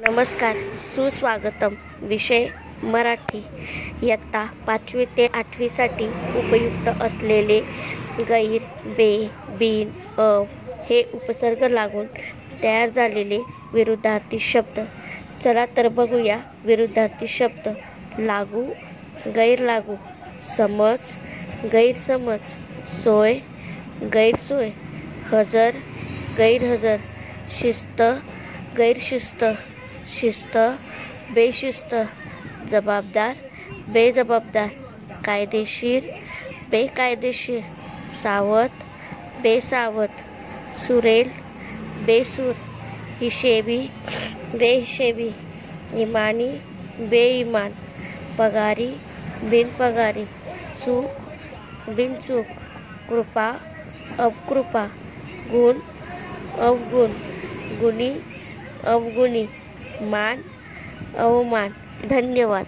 नमस्कार सुस्वागतम विषय मराठी. इयत्ता पाचवी ते आठवीसाठी उपयुक्त असलेले गैर बे बिन अव हे उपसर्ग लागून तयार झालेले विरुद्धार्थी शब्द. चला तर बघूया विरुद्धार्थी शब्द. लागू गैरलागू समज गैरसमज सोय गैरसोय हजर गैरहजर शिस्त गैरशिस्त. शिस्त बेशिस्त जबाबदार बेजबाबदार कायदेशीर बेकायदेशीर सावध बेसावध सुरेल बेसूर हिशेबी बेहिशेबी इमानी बेईमान पगारी बिनपगारी चूक बिनचूक कृपा अवकृपा गुण अवगुण गुणी अवगुणी मान अवमान धन्यवाद.